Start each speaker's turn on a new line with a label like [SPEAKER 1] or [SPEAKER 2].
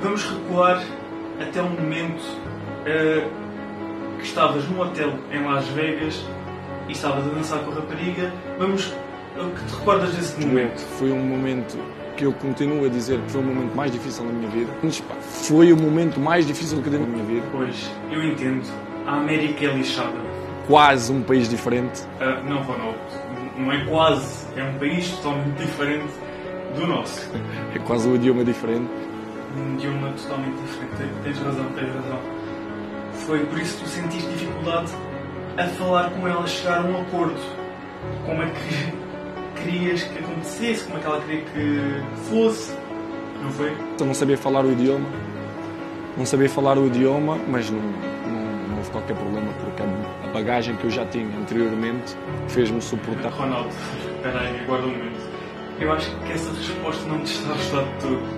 [SPEAKER 1] Vamos recuar até um momento uh, que estavas num hotel em Las Vegas e estavas a dançar com a rapariga. Vamos. O que te recordas desse momento?
[SPEAKER 2] Foi um momento que eu continuo a dizer que foi o momento mais difícil da minha vida. Foi o momento mais difícil que dei na minha vida.
[SPEAKER 1] Pois, eu entendo. A América é lixada.
[SPEAKER 2] Quase um país diferente.
[SPEAKER 1] Uh, não, Ronaldo. Não é quase. É um país totalmente diferente do nosso.
[SPEAKER 2] É quase um idioma diferente.
[SPEAKER 1] Um idioma totalmente diferente. Tens razão, tens razão. Foi por isso que tu sentiste dificuldade a falar com ela, a chegar a um acordo. Como é que querias que acontecesse, como é que ela queria que fosse, não foi?
[SPEAKER 2] Eu não sabia falar o idioma, não sabia falar o idioma, mas não, não, não houve qualquer problema, porque a bagagem que eu já tinha anteriormente fez-me suportar.
[SPEAKER 1] Ronaldo, espera aí, aguarda um momento. Eu acho que essa resposta não te está a ajudar de tudo.